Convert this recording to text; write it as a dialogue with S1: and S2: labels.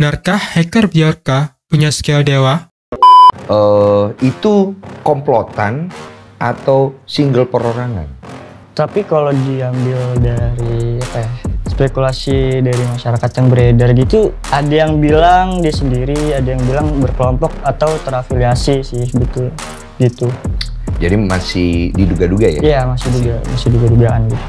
S1: Benarkah hacker Bjorka punya skill dewa?
S2: Uh, itu komplotan atau single perorangan?
S3: Tapi kalau diambil dari apa ya, spekulasi dari masyarakat yang beredar gitu, ada yang bilang dia sendiri, ada yang bilang berkelompok atau terafiliasi sih betul gitu.
S2: Jadi masih diduga-duga ya?
S3: Iya masih duga masih duga-dugaan gitu.